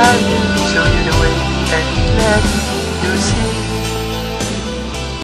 I will show you the way and let you see.